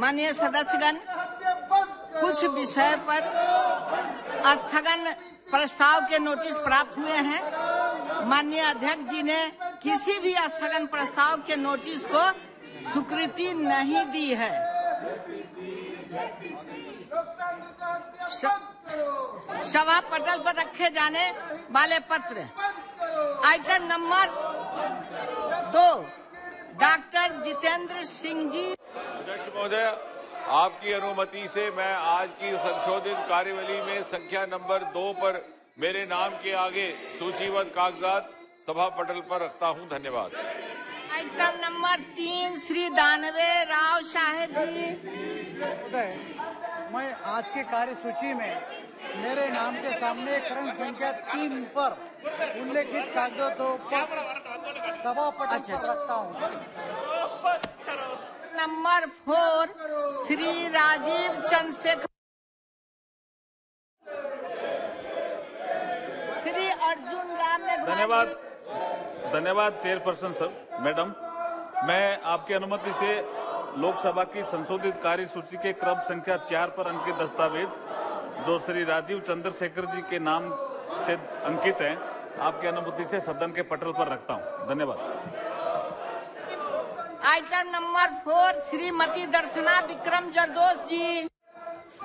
माननीय सदस्यगण कुछ विषय पर स्थगन प्रस्ताव के नोटिस प्राप्त हुए हैं माननीय अध्यक्ष जी ने किसी भी स्थगन प्रस्ताव के नोटिस को स्वीकृति नहीं दी है सभा पटल पर रखे जाने वाले पत्र आइटम नंबर दो डॉक्टर जितेंद्र सिंह जी अध्यक्ष महोदय आपकी अनुमति से मैं आज की संशोधित कार्यवली में संख्या नंबर दो पर मेरे नाम के आगे सूचीबद्ध कागजात सभा पटल पर रखता हूं धन्यवाद आइटम नंबर तीन श्री दानवे राव साहेब जी मैं आज के कार्य सूची में मेरे नाम के सामने क्रम संख्या तीन पर उल्लेखित कागजों सभा पटल पर अच्छा, अच्छा। रखता हूं। नंबर फोर श्री राजीव चंद्रशेखर श्री अर्जुन राम धन्यवाद धन्यवाद चेयर पर्सन सर मैडम मैं आपकी अनुमति से लोकसभा की संशोधित कार्य सूची के क्रम संख्या चार पर अंकित दस्तावेज जो श्री राजीव चंद्रशेखर जी के नाम से अंकित है आपकी अनुमति से सदन के पटल पर रखता हूं धन्यवाद item number four Shrimati Darshana Vikram Jardosh ji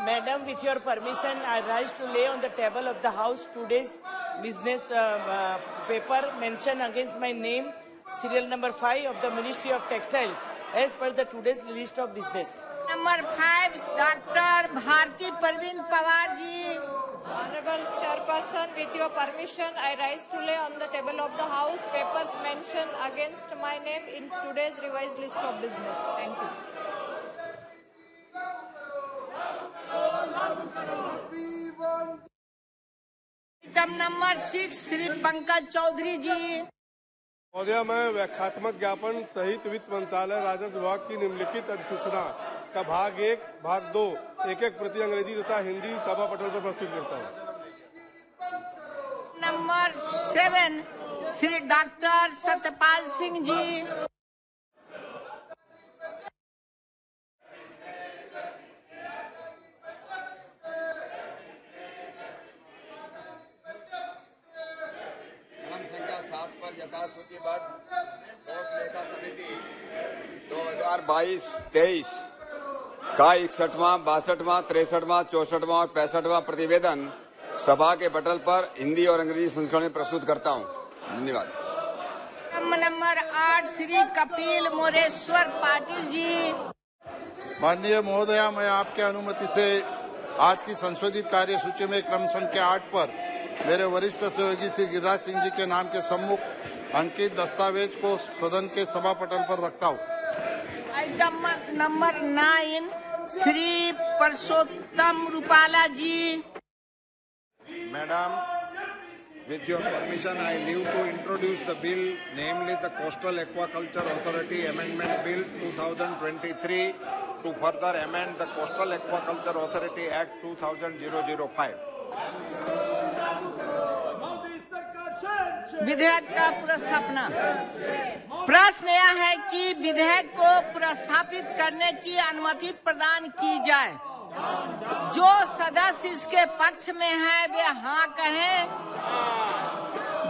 madam with your permission I rise to lay on the table of the house today's business paper mention against my name serial number five of the ministry of textiles as per the today's list of business number five doctor Bharati Pravin Pawar ji Honorable Chairperson, with your permission, I rise to lay on the table of the House papers mentioned against my name in today's revised list of business. Thank you. Item number six Shri Pankaj Chaudhary ji महोदया मैं व्याख्यात्मक ज्ञापन सहित वित्त मंत्रालय राजस्व विभाग की निम्नलिखित अधिसूचना का भाग एक भाग दो एक एक प्रति अंग्रेजी तथा हिंदी सभा पटल पर प्रस्तुत करता हूँ number seven Shri doctor Satyapal Singh ji यथास्थिति बाद समिति दो हजार बाईस तेईस का इकसठवा बासठवा तिरसठवा चौसठवा और पैंसठवा प्रतिवेदन सभा के पटल पर हिंदी और अंग्रेजी संस्करण में प्रस्तुत करता हूँ धन्यवाद नंबर आठ श्री कपिल मोरेश्वर पाटिल जी माननीय महोदया मैं आपके अनुमति से आज की संशोधित कार्यसूची में क्रम संख्या आठ पर मेरे वरिष्ठ सहयोगी श्री गिरिराज सिंह जी के नाम के सम्मुख अंकित दस्तावेज को सदन के सभा पटल पर रखता हूँ item number nine Shri Parshottam Rupala ji. Madam, with your permission, I leave to introduce the bill, namely the Coastal Aquaculture Authority Amendment Bill 2023, to further amend the Coastal Aquaculture Authority Act 2005. विधेयक का पुरस्थापना प्रश्न यह है कि विधेयक को पुरस्थापित करने की अनुमति प्रदान की जाए जो सदस्य इसके पक्ष में है वे हाँ कहें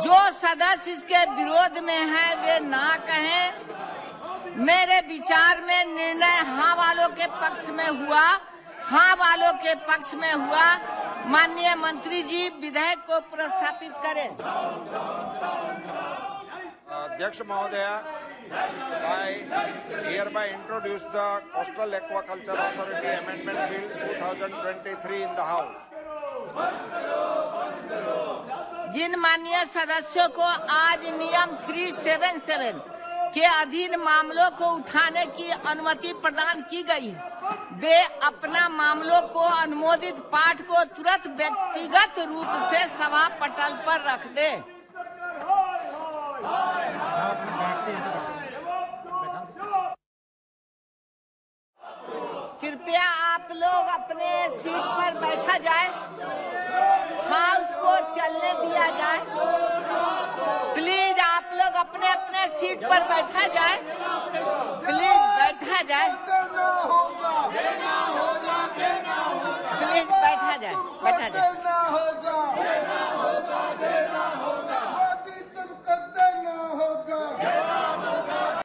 जो सदस्य इसके विरोध में है वे ना कहें मेरे विचार में निर्णय हाँ वालों के पक्ष में हुआ हाँ वालों के पक्ष में हुआ माननीय मंत्री जी विधेयक को प्रस्थापित करें अध्यक्ष महोदया I hereby introduce the Coastal Aquaculture Authority Amendment Bill 2023 in the House. जिन माननीय सदस्यों को आज नियम 377 के अधीन मामलों को उठाने की अनुमति प्रदान की गई है वे अपना मामलों को अनुमोदित पाठ को तुरंत व्यक्तिगत रूप से सभा पटल पर रख दे कृपया आप लोग अपने सीट पर बैठा जाए हाँ उसको चलने दिया